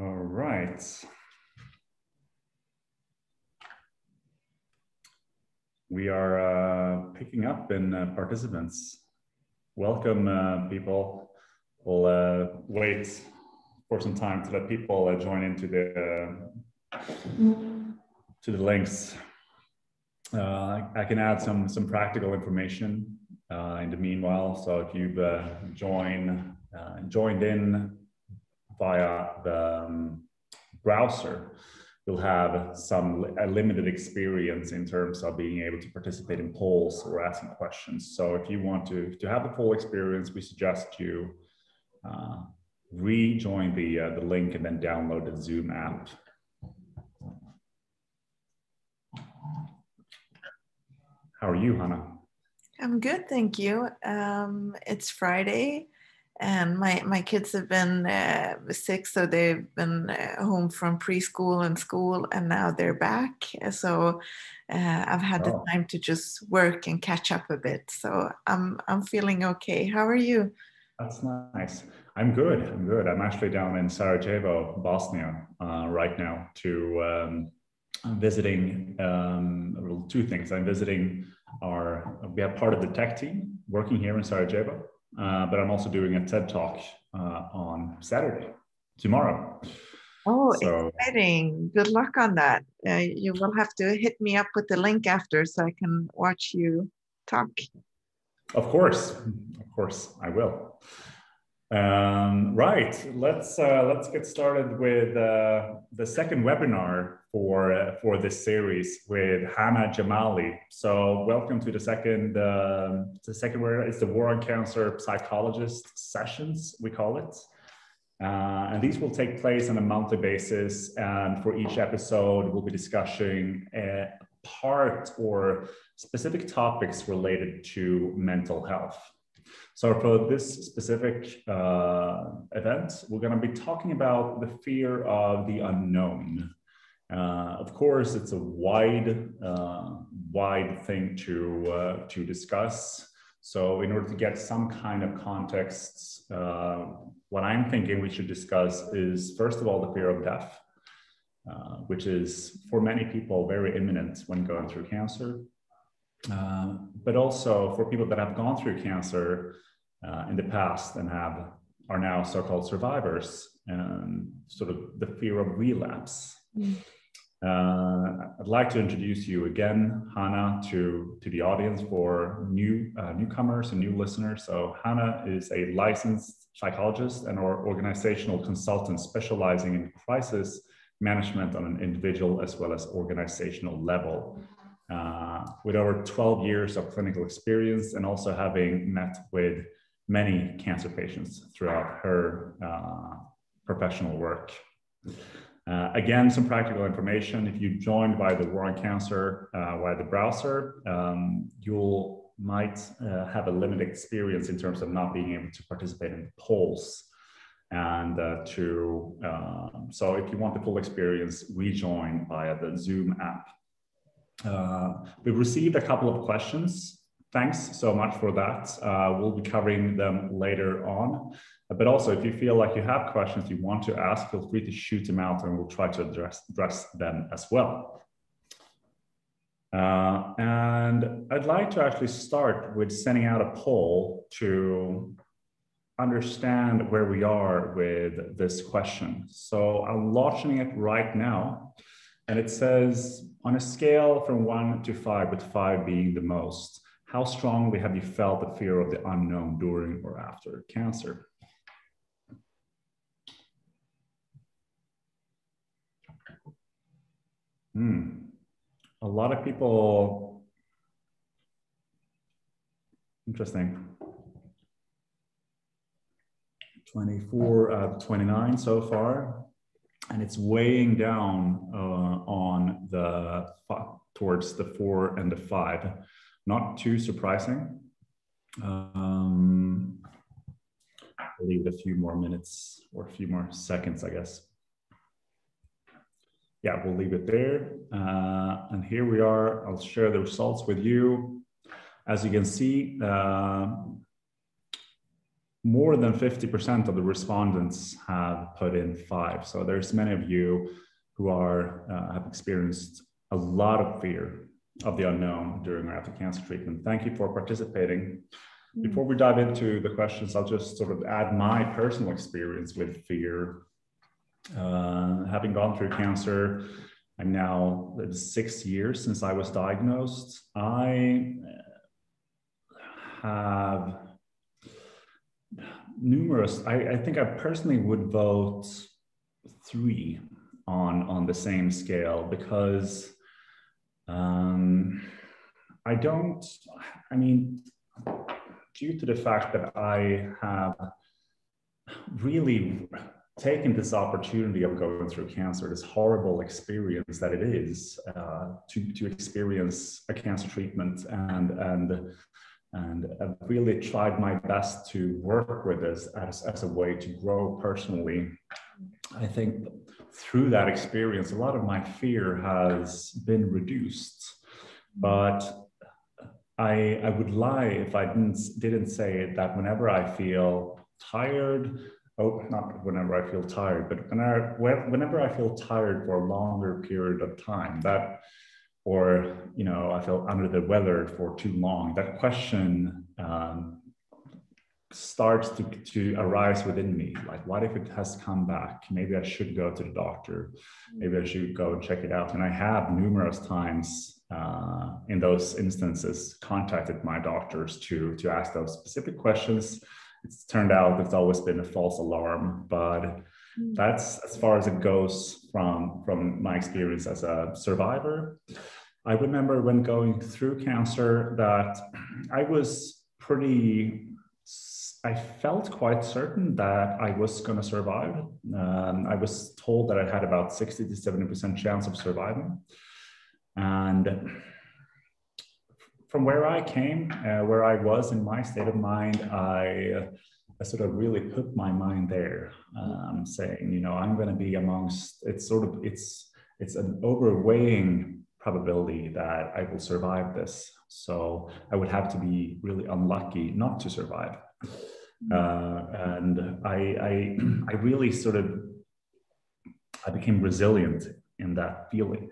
All right. We are uh, picking up in uh, participants. Welcome, uh, people. We'll uh, wait for some time to let people uh, join into the to the links. Uh, I can add some some practical information in the meanwhile. So if you've joined joined in via the um, browser, you'll have some a limited experience in terms of being able to participate in polls or asking questions. So if you want to, to have the full experience, we suggest you uh, rejoin the, uh, the link and then download the Zoom app. How are you, Hana? I'm good, thank you. Um, it's Friday and my my kids have been uh, sick so they've been uh, home from preschool and school and now they're back. So uh, i've had oh. the time to just work and catch up a bit. So i'm i'm feeling okay. How are you? That's nice. I'm good. I'm good. I'm actually down in sarajevo bosnia uh, right now to um, i'm visiting um, two things. I'm visiting our we have part of the tech team working here in sarajevo uh, but I'm also doing a TED talk uh, on Saturday, tomorrow. Oh, so, exciting! Good luck on that. Uh, you will have to hit me up with the link after so I can watch you talk. Of course, of course, I will. Um, right, let's uh, let's get started with uh, the second webinar for uh, for this series with Hana Jamali. So, welcome to the second uh, the second webinar. It's the War on Cancer Psychologist sessions we call it, uh, and these will take place on a monthly basis. And for each episode, we'll be discussing a part or specific topics related to mental health. So for this specific uh, event, we're going to be talking about the fear of the unknown. Uh, of course, it's a wide, uh, wide thing to uh, to discuss. So, in order to get some kind of context, uh, what I'm thinking we should discuss is first of all the fear of death, uh, which is for many people very imminent when going through cancer. Uh, but also for people that have gone through cancer uh, in the past and have are now so-called survivors, and sort of the fear of relapse. Mm. Uh, I'd like to introduce you again, Hana, to, to the audience for new uh, newcomers and new listeners. So Hana is a licensed psychologist and or organizational consultant specializing in crisis management on an individual as well as organizational level uh, with over 12 years of clinical experience and also having met with many cancer patients throughout her uh, professional work. Uh, again, some practical information. If you joined by the War on Cancer uh, via the browser, um, you'll might uh, have a limited experience in terms of not being able to participate in polls. And uh, to um, so, if you want the full experience, rejoin via the Zoom app. Uh, we've received a couple of questions. Thanks so much for that. Uh, we'll be covering them later on. But also, if you feel like you have questions you want to ask, feel free to shoot them out and we'll try to address, address them as well. Uh, and I'd like to actually start with sending out a poll to understand where we are with this question. So I'm launching it right now. And it says, on a scale from one to five, with five being the most, how strongly have you felt the fear of the unknown during or after cancer? Hmm. A lot of people, interesting. 24 out of 29 so far and it's weighing down uh, on the towards the four and the five. Not too surprising. Um, I'll leave it a few more minutes or a few more seconds, I guess. Yeah, we'll leave it there. Uh, and here we are. I'll share the results with you. As you can see, uh, more than 50% of the respondents have put in five. So there's many of you who are uh, have experienced a lot of fear of the unknown during rapid cancer treatment. Thank you for participating. Mm. Before we dive into the questions, I'll just sort of add my personal experience with fear. Uh, having gone through cancer, I'm now six years since I was diagnosed. I have numerous, I, I think I personally would vote three on, on the same scale because um, I don't, I mean, due to the fact that I have really taken this opportunity of going through cancer, this horrible experience that it is, uh, to, to experience a cancer treatment and, and, and I've really tried my best to work with this as, as a way to grow personally. I think through that experience, a lot of my fear has been reduced. But I, I would lie if I didn't, didn't say that whenever I feel tired, oh, not whenever I feel tired, but whenever, whenever I feel tired for a longer period of time, that, or, you know, I feel under the weather for too long, that question um, starts to, to arise within me. Like what if it has come back? Maybe i should go to the doctor. Maybe i should go and check it out. And i have numerous times uh, in those instances contacted my doctors to to ask those specific questions. It's turned out it's always been a false alarm but hmm. that's as far as it goes from from my experience as a survivor. I remember when going through cancer that i was pretty I felt quite certain that I was going to survive. Um, I was told that I had about 60 to 70% chance of surviving. And from where I came, uh, where I was in my state of mind, I, I sort of really put my mind there, um, saying, you know, I'm going to be amongst. It's sort of it's it's an overweighing probability that I will survive this. So I would have to be really unlucky not to survive. Uh, and I, I, I really sort of, I became resilient in that feeling.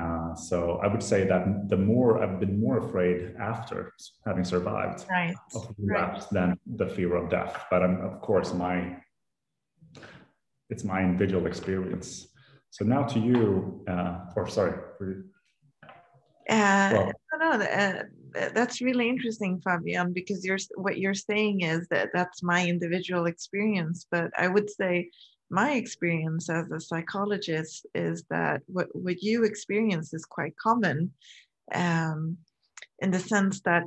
Uh, so I would say that the more I've been more afraid after having survived right. of relapse right. than the fear of death. But I'm, of course, my it's my individual experience. So now to you, uh, or sorry. For, uh, well, no, no, uh, that's really interesting, Fabian, because you're what you're saying is that that's my individual experience. But I would say my experience as a psychologist is that what, what you experience is quite common um, in the sense that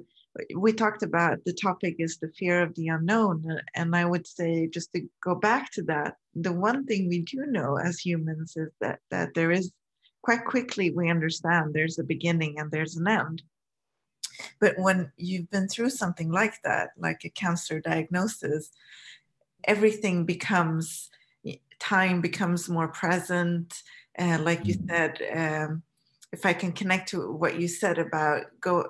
we talked about the topic is the fear of the unknown. And I would say, just to go back to that, the one thing we do know as humans is that, that there is quite quickly we understand there's a beginning and there's an end. But when you've been through something like that, like a cancer diagnosis, everything becomes, time becomes more present. And uh, like you mm. said, um, if I can connect to what you said about go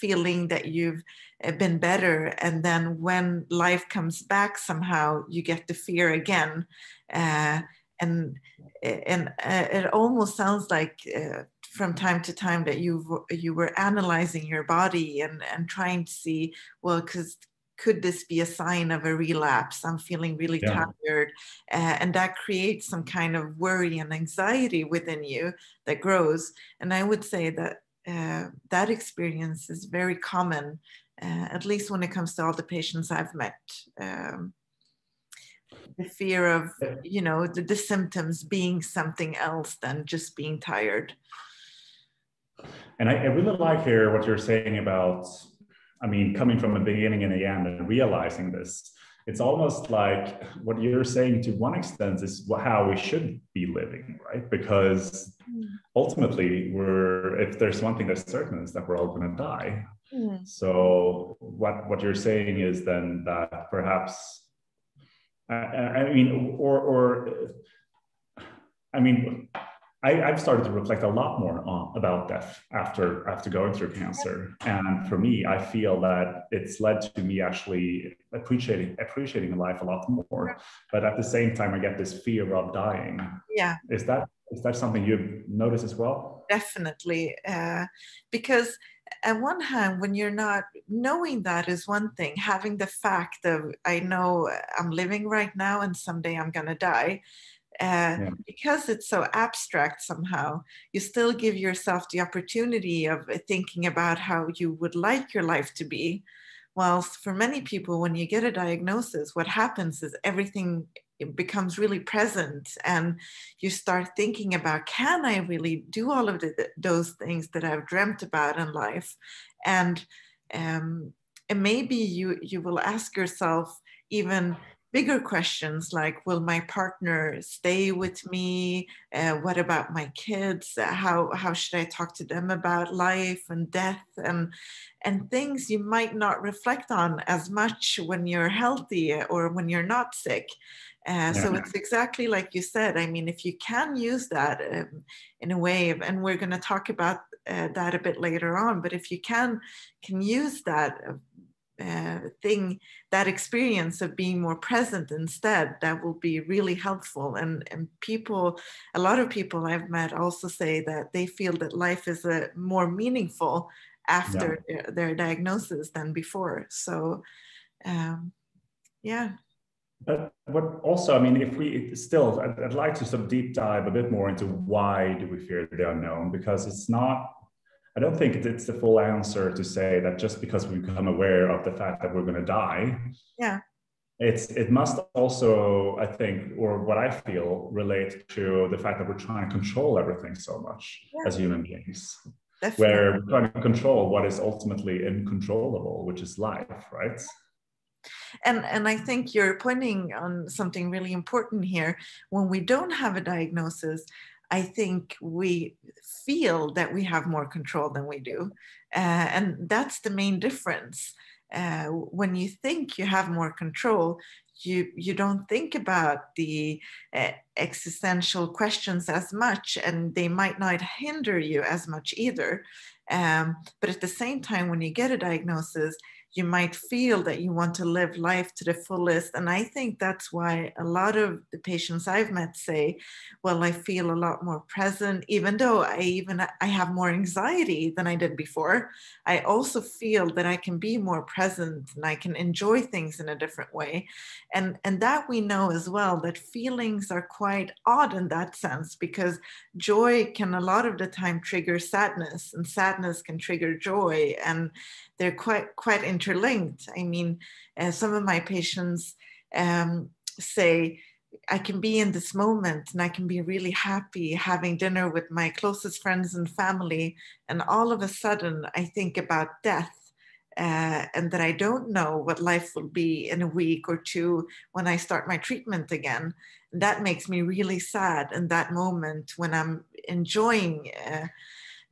feeling that you've uh, been better, and then when life comes back somehow, you get the fear again, uh, and and uh, it almost sounds like uh, from time to time that you you were analyzing your body and and trying to see well because could this be a sign of a relapse? I'm feeling really yeah. tired uh, and that creates some kind of worry and anxiety within you that grows. And i would say that uh, that experience is very common uh, at least when it comes to all the patients i've met um, the fear of you know the, the symptoms being something else than just being tired and I, I, really like here what you're saying about, I mean, coming from the beginning and the end and realizing this. It's almost like what you're saying to one extent is how we should be living, right? Because mm. ultimately, we're if there's one thing that's certain is that we're all going to die. Mm. So what what you're saying is then that perhaps, I, I mean, or or I mean I, have started to reflect a lot more on, about death after after going through cancer, and for me, I feel that it's led to me actually appreciating appreciating life a lot more. But at the same time, I get this fear of dying. Yeah, is that is that something you've noticed as well? Definitely, uh, because at one hand, when you're not knowing that is one thing, having the fact of I know I'm living right now and someday I'm gonna die uh, yeah. because it's so abstract somehow you still give yourself the opportunity of uh, thinking about how you would like your life to be whilst for many people when you get a diagnosis what happens is everything becomes really present and you start thinking about can i really do all of the, those things that i've dreamt about in life and um, and maybe you you will ask yourself even bigger questions like will my partner stay with me? Uh, what about my kids? Uh, how how should i talk to them about life and death? And and things you might not reflect on as much when you're healthy or when you're not sick. Uh, yeah. so it's exactly like you said i mean if you can use that um, in a way and we're going to talk about uh, that a bit later on but if you can can use that uh, thing, that experience of being more present instead, that will be really helpful. And, and people, a lot of people I've met also say that they feel that life is a, more meaningful after yeah. their, their, diagnosis than before. So, um, yeah. But what also, I mean, if we still, I'd, I'd like to sort of deep dive a bit more into why do we fear the unknown? Because it's not I don't think it's the full answer to say that just because we become aware of the fact that we're going to die, yeah, it's it must also, I think, or what I feel, relate to the fact that we're trying to control everything so much yeah. as human beings. Definitely. Where we're trying to control what is ultimately uncontrollable, which is life, right? And, and I think you're pointing on something really important here. When we don't have a diagnosis, I think we feel that we have more control than we do. Uh, and that's the main difference. Uh, when you think you have more control, you, you don't think about the uh, existential questions as much, and they might not hinder you as much either. Um, but at the same time, when you get a diagnosis, you might feel that you want to live life to the fullest. And I think that's why a lot of the patients I've met say, well, I feel a lot more present, even though I even I have more anxiety than I did before. I also feel that I can be more present and I can enjoy things in a different way. And, and that we know as well that feelings are quite odd in that sense because joy can a lot of the time trigger sadness and sadness can trigger joy. And they're quite quite interlinked. I mean, uh, some of my patients um, say, I can be in this moment and I can be really happy having dinner with my closest friends and family. And all of a sudden, I think about death uh, and that I don't know what life will be in a week or two when I start my treatment again. And that makes me really sad in that moment when I'm enjoying. Uh,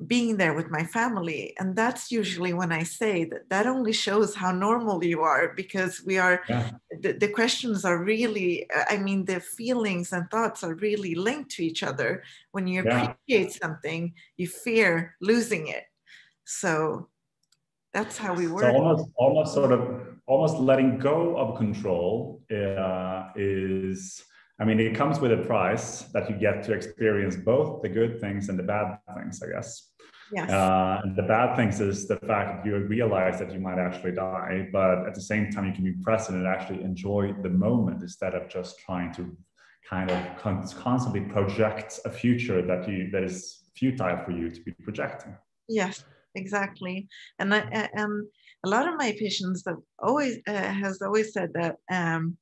being there with my family and that's usually when i say that that only shows how normal you are because we are yeah. the, the, questions are really i mean the feelings and thoughts are really linked to each other when you yeah. appreciate something you fear losing it so that's how we work so almost almost sort of almost letting go of control uh, is I mean, it comes with a price that you get to experience both the good things and the bad things, I guess. Yes. Uh, the bad things is the fact that you realize that you might actually die, but at the same time, you can be present and actually enjoy the moment instead of just trying to kind of con- constantly project a future that you that is futile for you to be projecting. Yes, exactly. And I, and a lot of my patients have always uh, has always said that. Um,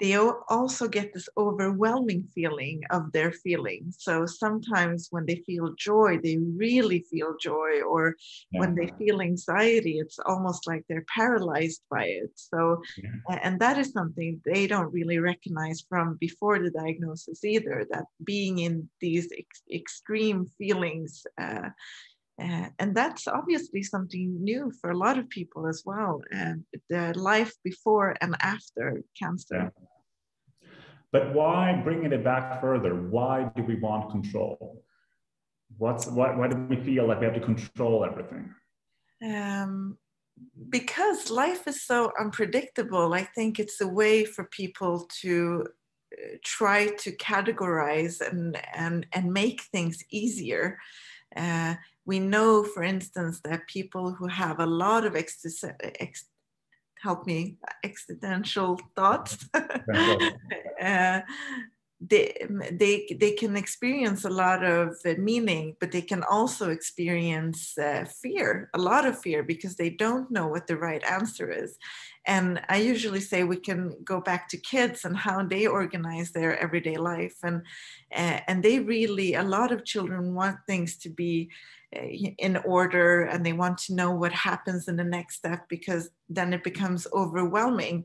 they also get this overwhelming feeling of their feelings. So sometimes when they feel joy, they really feel joy, or yeah. when they feel anxiety, it's almost like they're paralyzed by it. So, yeah. and that is something they don't really recognize from before the diagnosis either, that being in these ex- extreme feelings. Uh, uh, and that's obviously something new for a lot of people as well. Uh, the life before and after cancer. Yeah. But why bringing it back further? Why do we want control? What's why, why do we feel like we have to control everything? Um, because life is so unpredictable, I think it's a way for people to uh, try to categorize and, and, and make things easier. Uh, we know, for instance, that people who have a lot of ex- ex- help me existential thoughts uh, they, they, they can experience a lot of uh, meaning, but they can also experience uh, fear, a lot of fear, because they don't know what the right answer is. And I usually say we can go back to kids and how they organize their everyday life. And, and they really, a lot of children want things to be uh, in order and they want to know what happens in the next step because then it becomes overwhelming.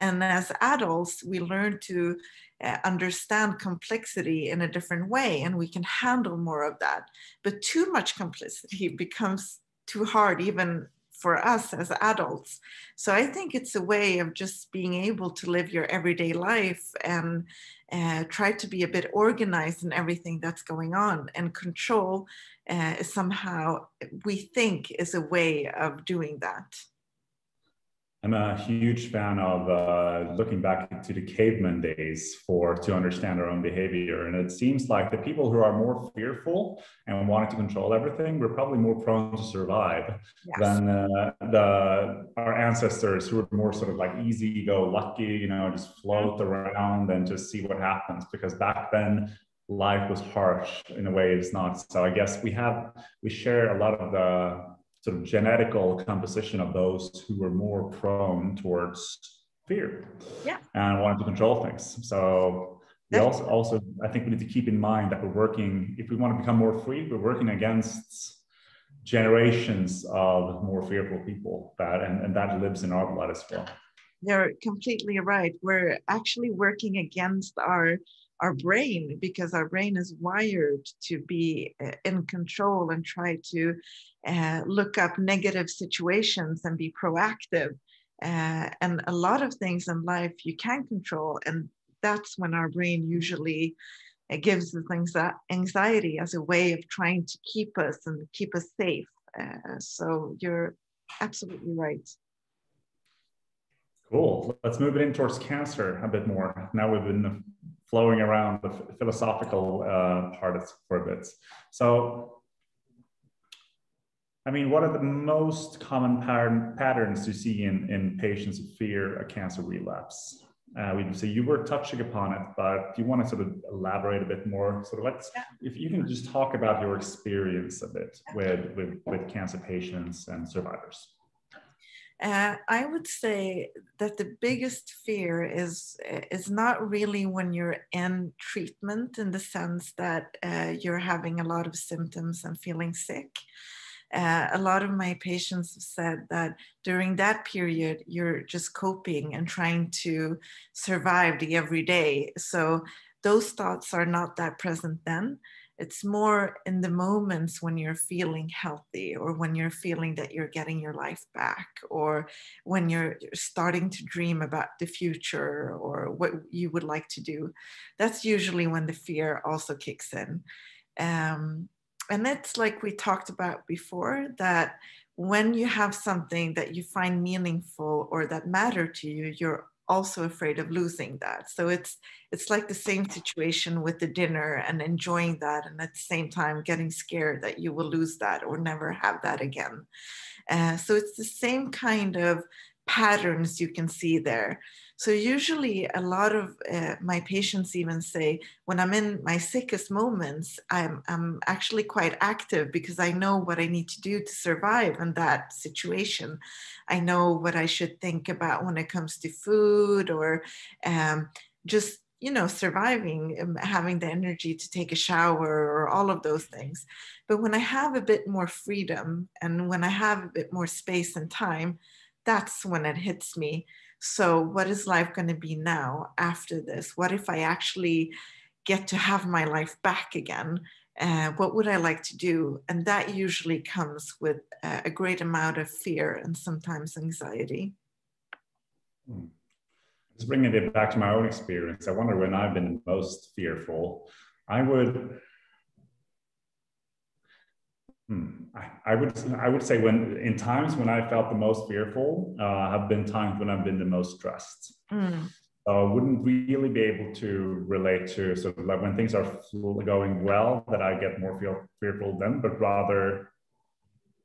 And as adults, we learn to uh, understand complexity in a different way and we can handle more of that. But too much complexity becomes too hard, even for us as adults. So I think it's a way of just being able to live your everyday life and uh, try to be a bit organized in everything that's going on. And control uh, somehow, we think, is a way of doing that. I'm a huge fan of uh, looking back to the caveman days for to understand our own behavior. And it seems like the people who are more fearful and wanting to control everything were probably more prone to survive yes. than uh, the our ancestors who were more sort of like easy go lucky, you know, just float around and just see what happens. Because back then life was harsh in a way it's not. So I guess we have we share a lot of the sort of genetical composition of those who were more prone towards fear yeah. and wanted to control things. So we also, also, I think we need to keep in mind that we're working, if we want to become more free, we're working against generations of more fearful people that, and, and that lives in our blood as well. You're completely right. We're actually working against our our brain because our brain is wired to be uh, in control and try to uh, look up negative situations and be proactive. Uh, and a lot of things in life you can control. And that's when our brain usually gives us anxiety as a way of trying to keep us and keep us safe. Uh, so you're absolutely right. Cool. Let's move it in towards cancer a bit more. Now we've been flowing around the philosophical uh, part for a bit. So I mean, what are the most common pattern, patterns you see in, in patients who fear a cancer relapse? Uh, we so you were touching upon it, but do you want to sort of elaborate a bit more? Sort of let's, yeah. if you can just talk about your experience a bit with, with, with cancer patients and survivors. Uh, I would say that the biggest fear is is not really when you're in treatment in the sense that uh, you're having a lot of symptoms and feeling sick. Uh, a lot of my patients have said that during that period, you're just coping and trying to survive the everyday. So those thoughts are not that present then. It's more in the moments when you're feeling healthy or when you're feeling that you're getting your life back or when you're starting to dream about the future or what you would like to do. That's usually when the fear also kicks in. Um, and it's like we talked about before that when you have something that you find meaningful or that matter to you you're also afraid of losing that. So it's it's like the same situation with the dinner and enjoying that and at the same time getting scared that you will lose that or never have that again. Uh, so it's the same kind of patterns you can see there so usually a lot of uh, my patients even say, when I'm in my sickest moments, I'm, I'm actually quite active because I know what I need to do to survive in that situation. I know what I should think about when it comes to food or um, just you know surviving um, having the energy to take a shower or all of those things but when i have a bit more freedom and when i have a bit more space and time that's when it hits me so, what is life going to be now after this? What if I actually get to have my life back again? Uh, what would I like to do? And that usually comes with a great amount of fear and sometimes anxiety. Hmm. just bringing it back to my own experience, I wonder when I've been most fearful. I would, hmm, I, I, would, I would say when in times when I felt the most fearful, uh, have been times when I've been the most stressed. Mm. So I wouldn't really be able to relate to sort of like when things are going well that I get more feel, fearful then, but rather,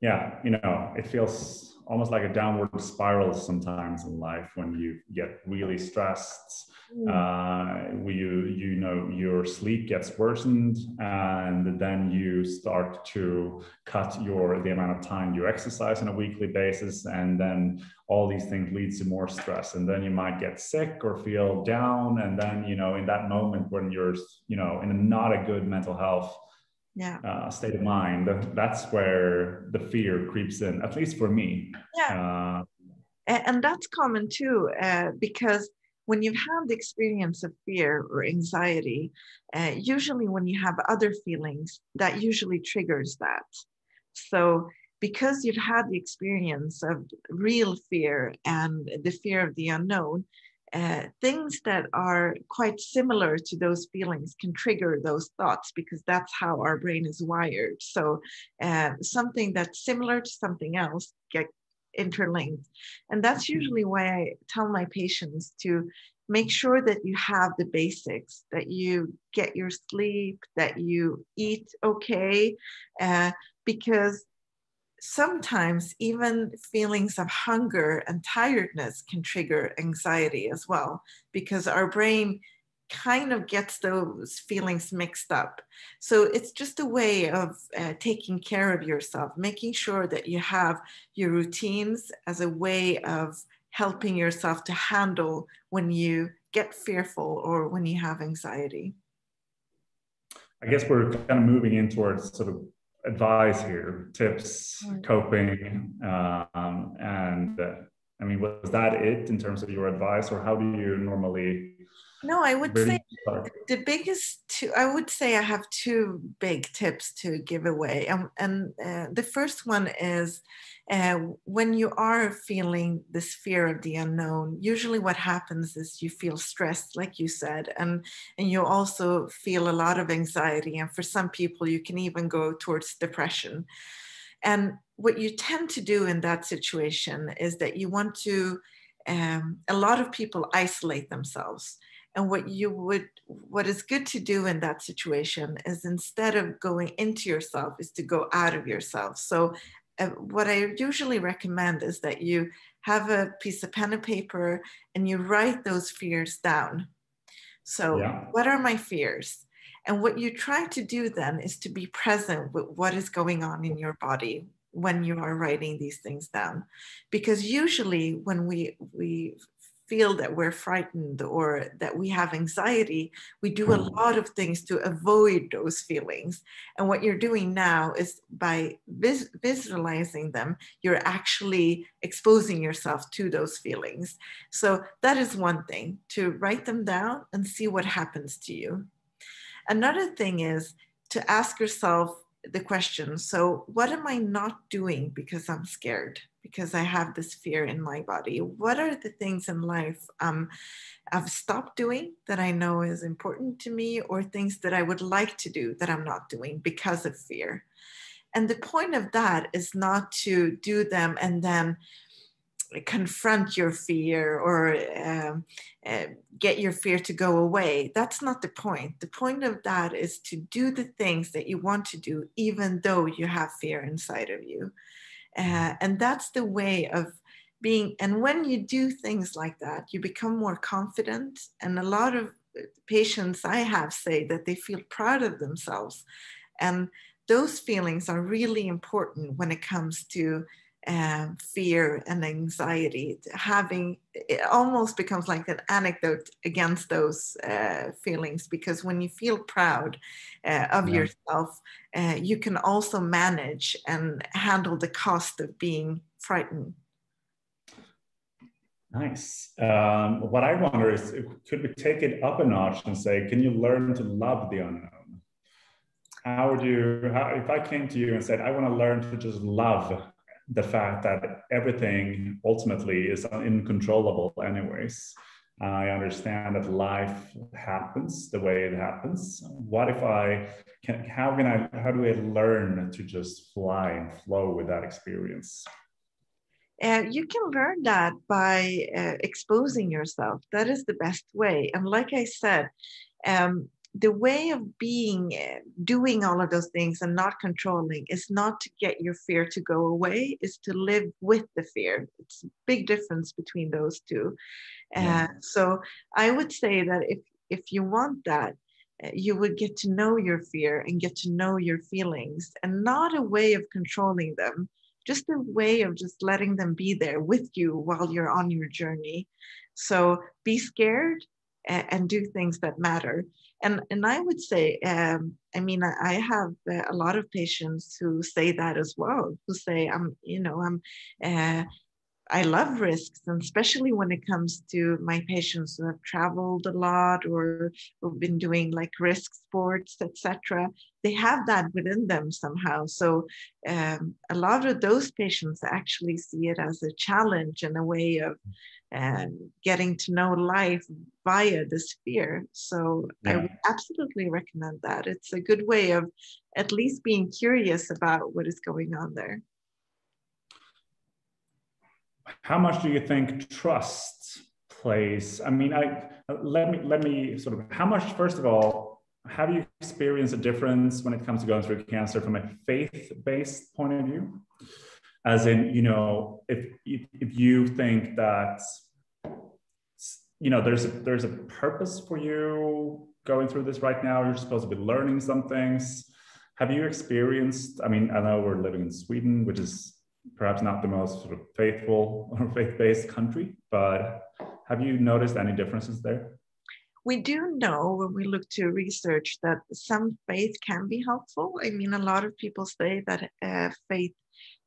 yeah, you know, it feels almost like a downward spiral sometimes in life when you get really stressed mm. uh, you you know your sleep gets worsened and then you start to cut your the amount of time you exercise on a weekly basis and then all these things leads to more stress and then you might get sick or feel down and then you know in that moment when you're you know in a not a good mental health yeah. uh, state of mind, that's where the fear creeps in, at least for me. Yeah. Uh, and, that's common too, uh, because when you've had the experience of fear or anxiety, uh, usually when you have other feelings, that usually triggers that. So, because you've had the experience of real fear and the fear of the unknown, uh, things that are quite similar to those feelings can trigger those thoughts because that's how our brain is wired. So uh, something that's similar to something else get interlinked. And that's usually why I tell my patients to make sure that you have the basics, that you get your sleep, that you eat okay, uh, because sometimes even feelings of hunger and tiredness can trigger anxiety as well because our brain kind of gets those feelings mixed up. So it's just a way of uh, taking care of yourself, making sure that you have your routines as a way of helping yourself to handle when you get fearful or when you have anxiety. I guess we're kind of moving in towards sort of advice here, tips, coping, um, and uh, I mean, was that it in terms of your advice, or how do you normally? No, I would say start? the biggest two. I would say I have two big tips to give away, and and uh, the first one is when you are feeling this fear of the unknown, usually what happens is you feel stressed, like you said, and, and you also feel a lot of anxiety. And for some people, you can even go towards depression. And what you tend to do in that situation is that you want to, um, a lot of people isolate themselves and what you would what is good to do in that situation is instead of going into yourself is to go out of yourself so uh, what I usually recommend is that you have a piece of pen and paper and you write those fears down. So, yeah. what are my fears? And what you try to do then is to be present with what is going on in your body when you are writing these things down because usually when we we feel that we're frightened or that we have anxiety, we do a hmm. lot of things to avoid those feelings. And what you're doing now is by vis- visualizing them, you're actually exposing yourself to those feelings. So that is one thing to write them down and see what happens to you. Another thing is to ask yourself the question so, what am I not doing because I'm scared? because I have this fear in my body. What are the things in life um, I've stopped doing that I know is important to me, or things that I would like to do that I'm not doing because of fear? And the point of that is not to do them and then confront your fear or um, uh, get your fear to go away. That's not the point. The point of that is to do the things that you want to do, even though you have fear inside of you. Uh, and that's the way of being. And when you do things like that, you become more confident. And a lot of uh, patients I have say that they feel proud of themselves. And those feelings are really important when it comes to uh, fear and anxiety having it almost becomes like an anecdote against those uh, feelings because when you feel proud uh, of yeah. yourself uh, you can also manage and handle the cost of being frightened. Nice. Um, what i wonder is could we take it up a notch and say can you learn to love the unknown? How would you how, if i came to you and said i want to learn to just love the fact that everything ultimately is uncontrollable anyways I understand that life happens the way it happens. What if I can, how can I, how do I learn to just fly and flow with that experience? Uh, you can learn that by uh, exposing yourself. That is the best way. And like I said, um, the way of being doing all of those things and not controlling is not to get your fear to go away is to live with the fear. It's a big difference between those two. Yeah. uh, so i would say that if if you want that uh, you would get to know your fear and get to know your feelings and not a way of controlling them just a way of just letting them be there with you while you're on your journey. So be scared and, and do things that matter and and i would say um, i mean I, have a lot of patients who say that as well who say i'm you know i'm uh, I love risks, and especially when it comes to my patients who have traveled a lot or who've been doing like risk sports, etc. They have that within them somehow. So um, a lot of those patients actually see it as a challenge and a way of um, getting to know life via this fear. So yeah. I would absolutely recommend that. It's a good way of at least being curious about what is going on there how much do you think trust plays? I mean, I let me let me sort of how much first of all have you experienced a difference when it comes to going through cancer from a faith-based point of view? As in, you know, if if you think that you know there's a, there's a purpose for you going through this right now, you're supposed to be learning some things. Have you experienced? I mean, I know we're living in Sweden, which is perhaps not the most sort of faithful or faith-based country, but have you noticed any differences there? We do know when we look to research that some faith can be helpful. I mean, a lot of people say that uh, faith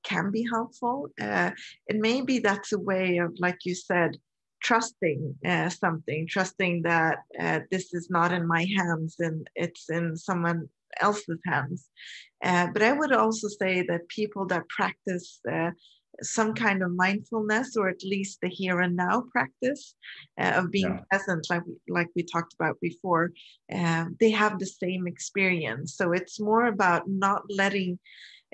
can be helpful. Uh, and maybe that's a way of, like you said, trusting uh, something, trusting that uh, this is not in my hands and it's in someone else's hands. Uh, but I would also say that people that practice uh, some kind of mindfulness or at least the here and now practice uh, of being yeah. present like we, like we talked about before uh, they have the same experience so it's more about not letting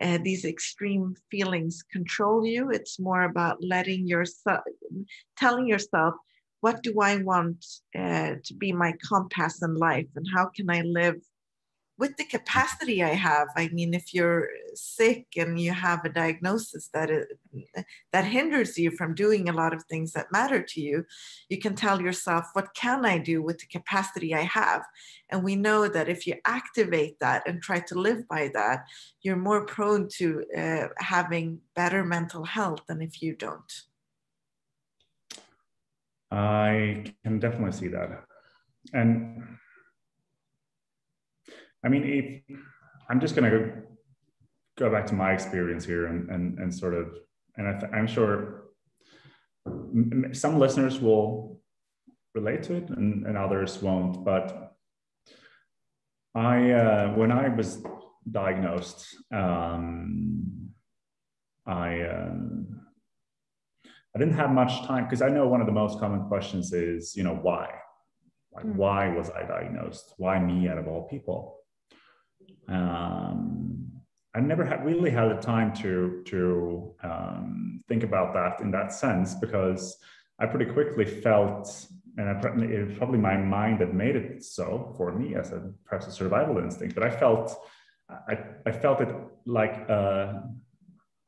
uh, these extreme feelings control you. It's more about letting yourself telling yourself what do i want uh, to be my compass in life? And how can i live with the capacity I have, I mean, if you're sick and you have a diagnosis that it, that hinders you from doing a lot of things that matter to you, you can tell yourself, "What can I do with the capacity I have?" And we know that if you activate that and try to live by that, you're more prone to uh, having better mental health than if you don't. I can definitely see that, and I mean, if I'm just going to go, go back to my experience here and, and, and sort of, and I am sure some listeners will relate to it and, and others won't. But I, uh, when I was diagnosed, um, I, um, I didn't have much time because I know one of the most common questions is, you know, why? Like, mm. why was I diagnosed? Why me out of all people? Um, I never had really had the time to to um, think about that in that sense because I pretty quickly felt, and I, it was probably my mind that made it so for me as a perhaps a survival instinct, but I felt I, I felt it like uh,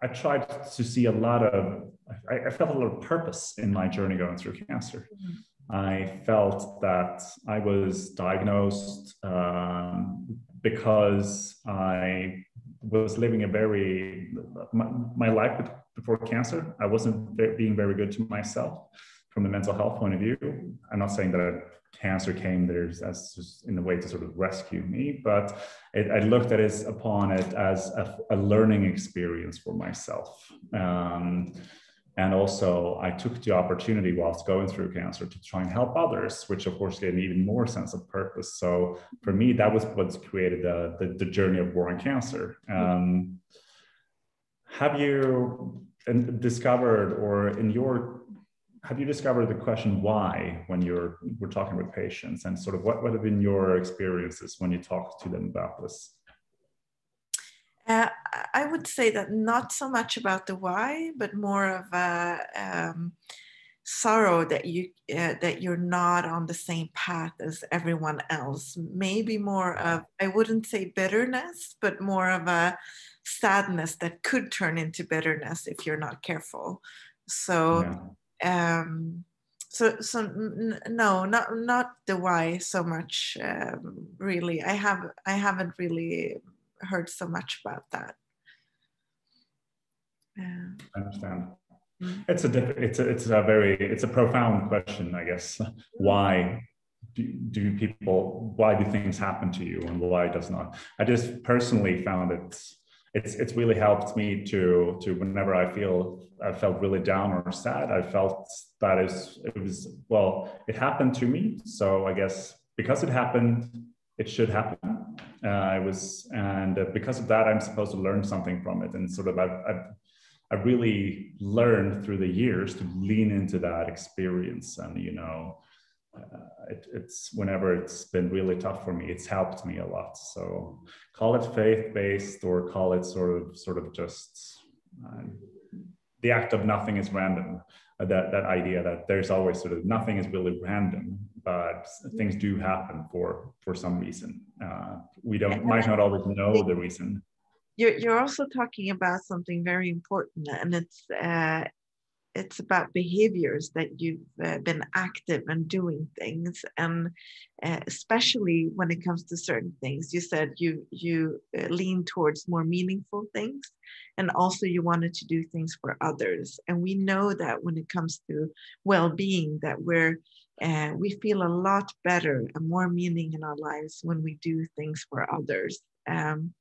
I tried to see a lot of I, I, felt a lot of purpose in my journey going through cancer. Mm-hmm. I felt that I was diagnosed um, because I was living a very my, my, life before cancer. I wasn't being very good to myself from a mental health point of view. I'm not saying that cancer came there as just in a way to sort of rescue me, but it, I looked at it upon it as a, a learning experience for myself. Um, and also, I took the opportunity whilst going through cancer to try and help others, which of course gave me even more sense of purpose. So for me, that was what's created the, the, the journey of war on cancer. Um, have you discovered, or in your have you discovered the question why when you're we're talking with patients and sort of what, what have been your experiences when you talk to them about this uh, i would say that not so much about the why but more of a um, sorrow that you uh, that you're not on the same path as everyone else. Maybe more of i wouldn't say bitterness but more of a sadness that could turn into bitterness if you're not careful. So yeah. um so so n- no not not the why so much um, really. I have i haven't really heard so much about that uh, i understand. It's a it's a it's a very it's a profound question, I guess. Why do, do people why do things happen to you and why does not? I just personally found it it's it's really helped me to to whenever I feel I felt really down or sad, I felt that is it was well, it happened to me. So I guess because it happened, it should happen. Uh, I was and because of that, I'm supposed to learn something from it and sort of I've, I've I really learned through the years to lean into that experience. And, you know, uh, it, it's whenever it's been really tough for me, it's helped me a lot. So call it faith based or call it sort of, sort of just um, the act of nothing is random. Uh, that, that idea that there's always sort of nothing is really random, but things do happen for, for some reason. Uh, we don't, might not always know the reason. You're, you're also talking about something very important and it's uh, it's about behaviors that you've uh, been active and doing things and uh, especially when it comes to certain things. You said you you uh, lean towards more meaningful things and also you wanted to do things for others. And we know that when it comes to well-being that we're uh, we feel a lot better and more meaning in our lives when we do things for others um,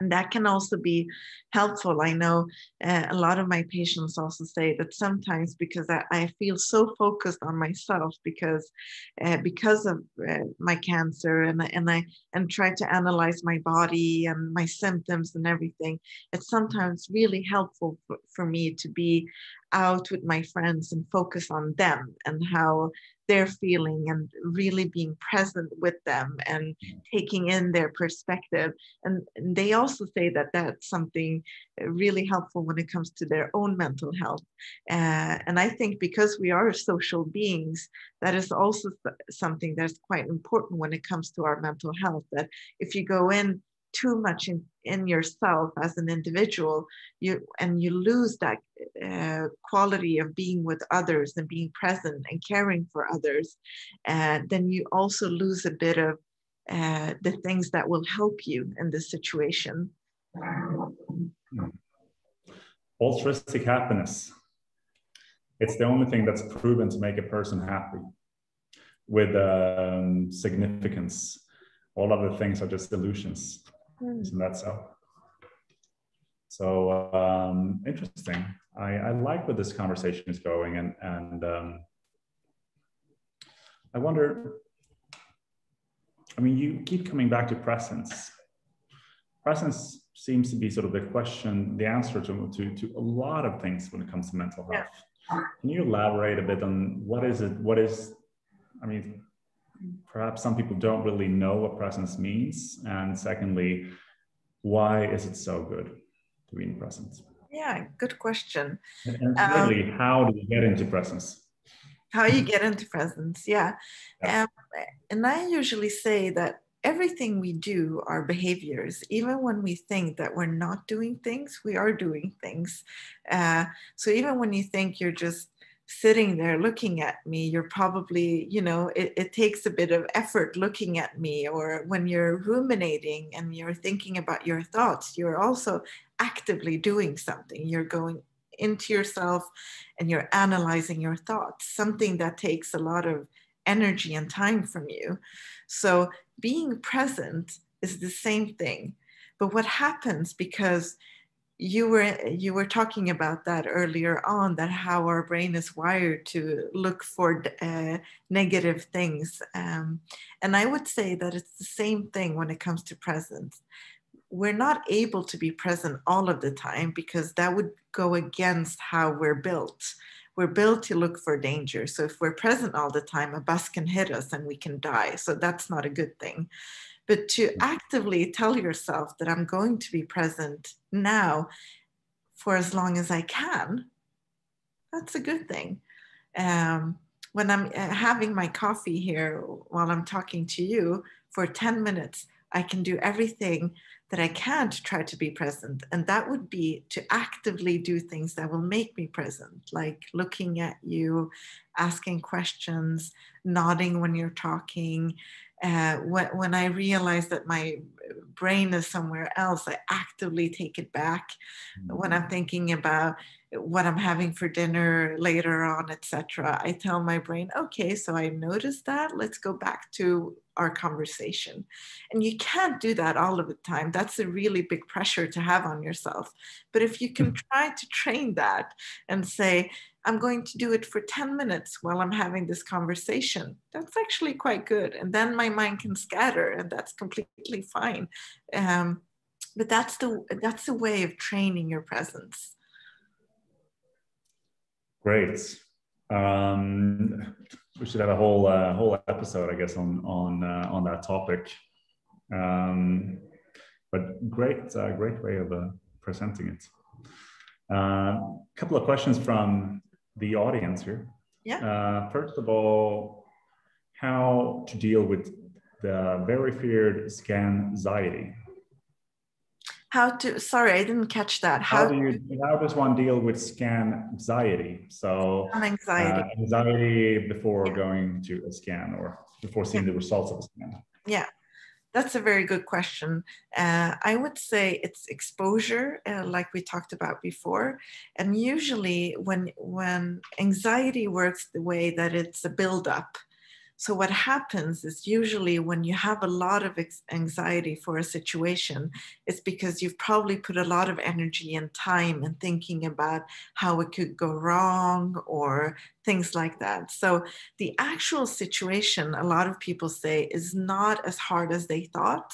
and that can also be helpful. I know uh, a lot of my patients also say that sometimes because I, I feel so focused on myself because uh, because of uh, my cancer and, and I and try to analyze my body and my symptoms and everything, it's sometimes really helpful for, for me to be out with my friends and focus on them and how they're feeling and really being present with them and taking in their perspective. And, and they also say that that's something really helpful when it comes to their own mental health. Uh, and I think because we are social beings, that is also something that's quite important when it comes to our mental health. That if you go in too much in, in yourself as an individual you and you lose that uh, quality of being with others and being present and caring for others uh, then you also lose a bit of uh, the things that will help you in this situation. Altruistic happiness. It's the only thing that's proven to make a person happy with um, significance. All other things are just illusions Mm. Isn't that so? So um, interesting. I, I, like where this conversation is going, and and um, I wonder. I mean, you keep coming back to presence. Presence seems to be sort of the question, the answer to, to, to a lot of things when it comes to mental health. Yeah. Can you elaborate a bit on what is it? What is, I mean, perhaps some people don't really know what presence means. And secondly, why is it so good to be in presence? Yeah, good question. And thirdly, um, how do you get into presence? How you get into presence, yeah. yeah. Um, and I usually say that everything we do are behaviors. Even when we think that we're not doing things, we are doing things. Uh, so even when you think you're just sitting there looking at me you're probably you know it, it, takes a bit of effort looking at me or when you're ruminating and you're thinking about your thoughts you're also actively doing something. You're going into yourself and you're analyzing your thoughts something that takes a lot of energy and time from you. So being present is the same thing. But what happens because you were you were talking about that earlier on that how our brain is wired to look for uh, negative things um, and i would say that it's the same thing when it comes to presence we're not able to be present all of the time because that would go against how we're built we're built to look for danger. So if we're present all the time, a bus can hit us and we can die. So that's not a good thing. But to mm. actively tell yourself that I'm going to be present now for as long as I can, that's a good thing. Um, when I'm uh, having my coffee here while I'm talking to you for 10 minutes, I can do everything that I can to try to be present. And that would be to actively do things that will make me present, like looking at you, asking questions, nodding when you're talking. Uh, when, when I realize that my brain is somewhere else, I actively take it back. Mm-hmm. When I'm thinking about what I'm having for dinner later on, etc. I tell my brain, okay, so I noticed that. Let's go back to our conversation. And you can't do that all of the time. That's a really big pressure to have on yourself. But if you can try to train that and say, I'm going to do it for 10 minutes while I'm having this conversation. That's actually quite good. And then my mind can scatter, and that's completely fine. Um, but that's the that's the way of training your presence. Great. Um, we should have a whole uh, whole episode, I guess, on on uh, on that topic. Um, but great, uh, great way of uh, presenting it. A uh, couple of questions from the audience here. Yeah. Uh, first of all, how to deal with the very feared scan anxiety? how to sorry i didn't catch that how, how do you how does one deal with scan anxiety so anxiety uh, anxiety before yeah. going to a scan or before seeing yeah. the results of a scan yeah that's a very good question. Uh, I would say it's exposure, uh, like we talked about before. And usually, when when anxiety works the way that it's a buildup, so, what happens is usually when you have a lot of anxiety for a situation, it's because you've probably put a lot of energy and time and thinking about how it could go wrong or things like that. So, the actual situation, a lot of people say, is not as hard as they thought.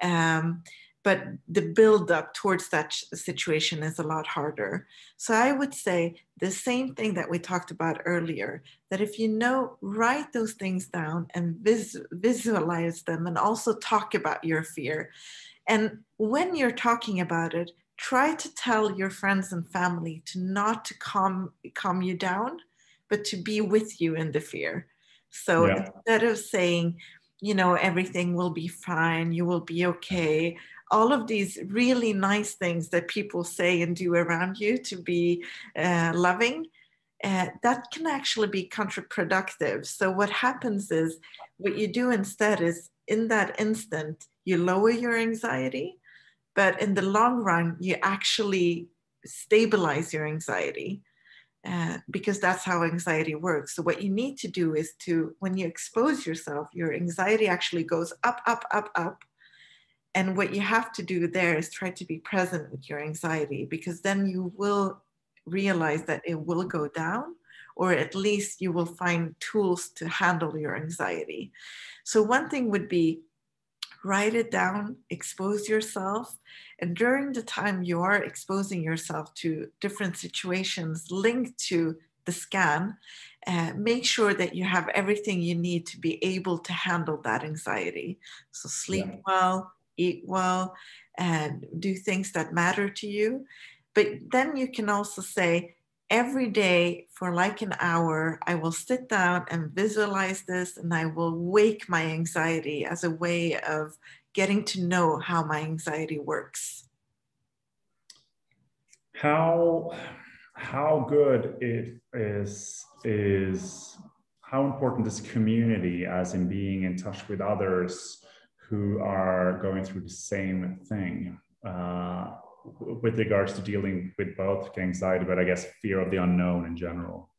Um, but the build up towards that situation is a lot harder. So I would say the same thing that we talked about earlier that if you know, write those things down and vis- visualize them and also talk about your fear. And when you're talking about it, try to tell your friends and family to not to calm calm you down, but to be with you in the fear. So yeah. instead of saying, you know, everything will be fine, you will be okay, all of these really nice things that people say and do around you to be uh, loving, uh, that can actually be counterproductive. So, what happens is what you do instead is in that instant, you lower your anxiety, but in the long run, you actually stabilize your anxiety. Uh, because that's how anxiety works. So, what you need to do is to, when you expose yourself, your anxiety actually goes up, up, up, up and what you have to do there is try to be present with your anxiety because then you will realize that it will go down or at least you will find tools to handle your anxiety. So, one thing would be write it down, expose yourself, and during the time you are exposing yourself to different situations linked to the scan, uh, make sure that you have everything you need to be able to handle that anxiety. So, sleep yeah. well, eat well, and do things that matter to you. But then you can also say, every day for like an hour, I will sit down and visualize this, and I will wake my anxiety as a way of getting to know how my anxiety works. How how good it is is how important is community as in being in touch with others who are going through the same thing uh, with regards to dealing with both anxiety, but I guess fear of the unknown in general.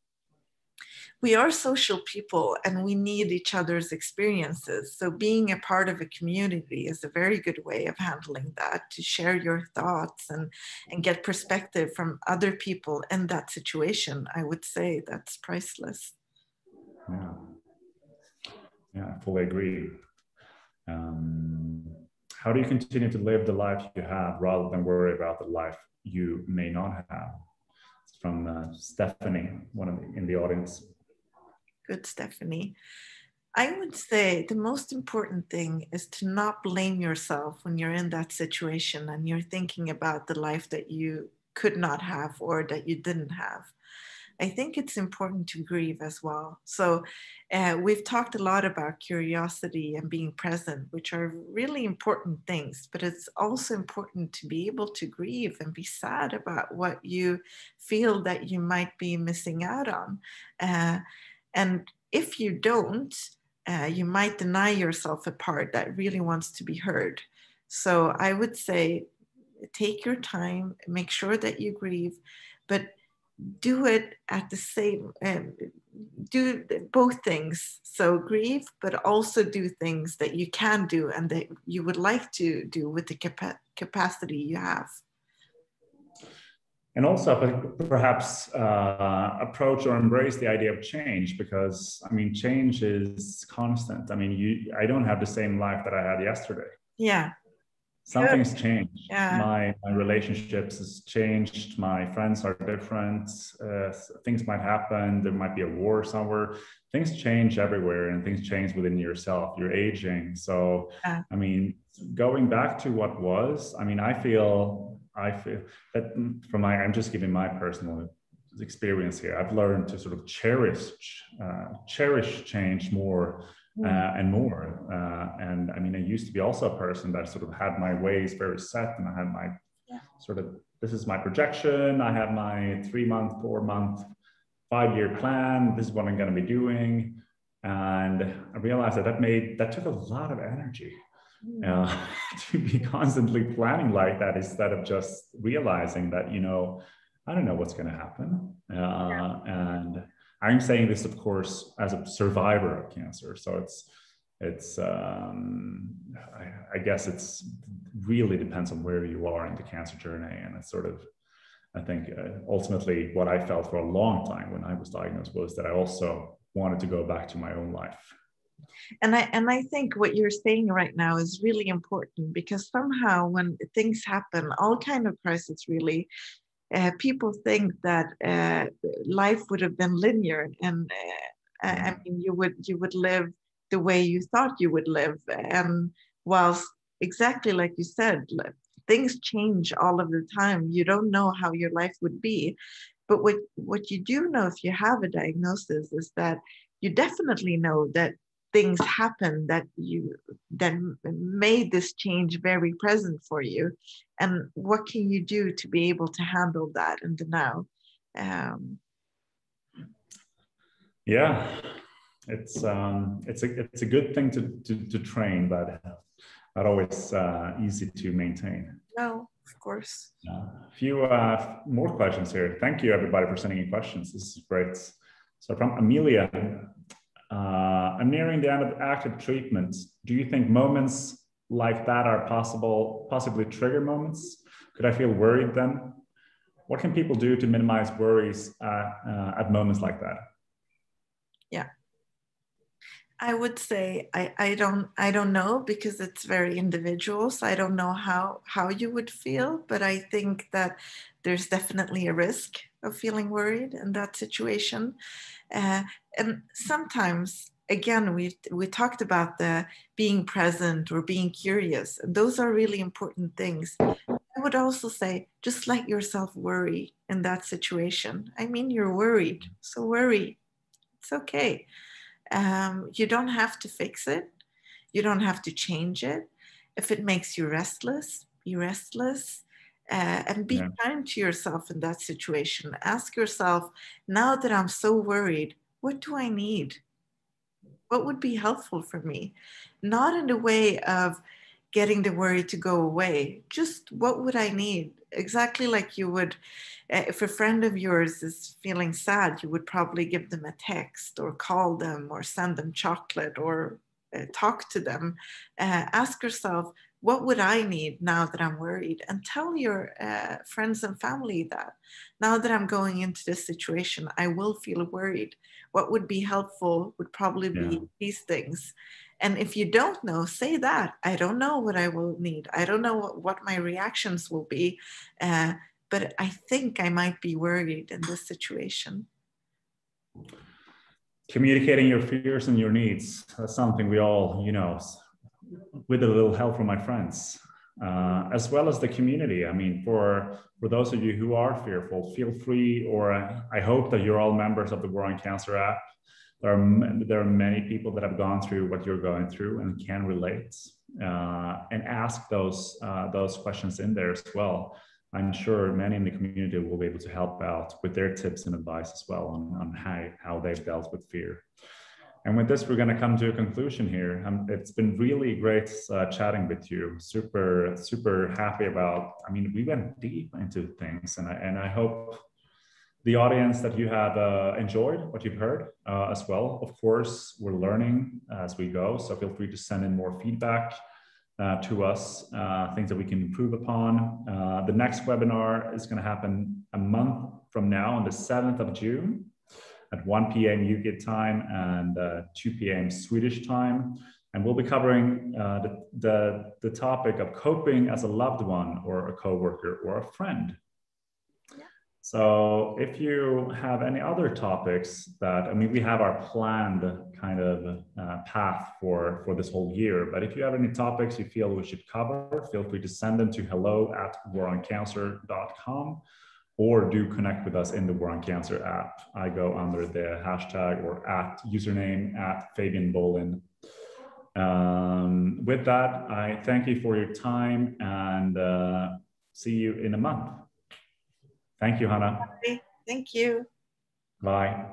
We are social people and we need each other's experiences. So, being a part of a community is a very good way of handling that to share your thoughts and, and get perspective from other people in that situation. I would say that's priceless. Yeah, yeah, I fully agree. Um, how do you continue to live the life you have rather than worry about the life you may not have? from uh, Stephanie, one of the, in the audience. Good, Stephanie. I would say the most important thing is to not blame yourself when you're in that situation and you're thinking about the life that you could not have or that you didn't have. I think it's important to grieve as well. So, uh, we've talked a lot about curiosity and being present, which are really important things, but it's also important to be able to grieve and be sad about what you feel that you might be missing out on. Uh, and if you don't, uh, you might deny yourself a part that really wants to be heard. So I would say take your time, make sure that you grieve, but do it at the same um, do both things. So grieve but also do things that you can do and that you would like to do with the capa- capacity you have. And also perhaps uh, approach or embrace the idea of change because i mean change is constant. I mean you i don't have the same life that i had yesterday. Yeah something's changed yeah. my my relationships has changed. My friends are different. Uh, things might happen. There might be a war somewhere. Things change everywhere and things change within yourself. You're aging. So yeah. i mean going back to what was i mean i feel I feel that from my, I'm just giving my personal experience here. I've learned to sort of cherish, uh, cherish change more uh, and more. Uh, and I mean, I used to be also a person that sort of had my ways very set, and I had my yeah. sort of this is my projection. I have my three month, four month, five year plan. This is what I'm going to be doing. And I realized that that made that took a lot of energy Hmm. uh, to be constantly planning like that instead of just realizing that you know i don't know what's going to happen uh, yeah. and i'm saying this of course as a survivor of cancer. So it's it's um, I, I, guess it's really depends on where you are in the cancer journey. And it's sort of i think uh, ultimately what i felt for a long time when i was diagnosed was that i also wanted to go back to my own life. And i and i think what you're saying right now is really important because somehow when things happen all kind of crisis really uh, people think that uh, life would have been linear and uh, i mm-hmm. mean you would you would live the way you thought you would live. And whilst exactly like you said things change all of the time. You don't know how your life would be. But what what you do know if you have a diagnosis is that you definitely know that things happen that you that made this change very present for you. And what can you do to be able to handle that in the now? Um, yeah. It's um it's a it's a good thing to to, to train but not always uh, easy to maintain. No of course. A uh, few uh, more questions here. Thank you everybody for sending in questions. This is great. So from amelia uh, I'm nearing the end of active treatment. Do you think moments like that are possible, possibly trigger moments? Could I feel worried then? What can people do to minimize worries uh, uh, at moments like that? Yeah, I would say I, I don't I don't know because it's very individual. So I don't know how how you would feel, but I think that there's definitely a risk of feeling worried in that situation. Uh, and sometimes, again, we we talked about the being present or being curious, and those are really important things. I would also say, just let yourself worry in that situation. I mean, you're worried, so worry. It's okay. Um, you don't have to fix it. You don't have to change it. If it makes you restless, be restless uh, and be yeah. kind to yourself in that situation. Ask yourself, now that I'm so worried, what do I need? What would be helpful for me? Not in the way of getting the worry to go away, just what would I need? Exactly like you would, uh, if a friend of yours is feeling sad, you would probably give them a text or call them or send them chocolate or uh, talk to them. Uh, ask yourself, what would I need now that I'm worried? And tell your uh, friends and family that now that I'm going into this situation, I will feel worried. What would be helpful would probably be yeah. these things. And if you don't know, say that. I don't know what I will need. I don't know what, what my reactions will be. Uh, but I think I might be worried in this situation. Communicating your fears and your needs. That's something we all, you know, with a little help from my friends, uh, as well as the community. I mean, for for those of you who are fearful, feel free, or I hope that you're all members of the War on Cancer app. There are, there are many people that have gone through what you're going through and can relate uh, and ask those, uh, those questions in there as well. I'm sure many in the community will be able to help out with their tips and advice as well on, on how, how they've dealt with fear. And with this, we're going to come to a conclusion here. Um, it's been really great uh, chatting with you. Super, super happy about. I mean, we went deep into things, and I and I hope the audience that you have uh, enjoyed what you've heard uh, as well. Of course, we're learning as we go, so feel free to send in more feedback uh, to us, uh, things that we can improve upon. Uh, the next webinar is going to happen a month from now on the 7th of June at 1 p.m. UK time and uh, 2 p.m. Swedish time. And we'll be covering the, the, the topic of coping as a loved one or a coworker or a friend. So if you have any other topics that, I mean, we have our planned kind of uh, path for, for this whole year, but if you have any topics you feel we should cover, feel free to send them to hello at waroncancer.com or do connect with us in the War on Cancer app. I go under the hashtag or at username at Fabian Bolin. Um, with that, I thank you for your time and uh, see you in a month. Thank you, Hana. Thank you. Bye.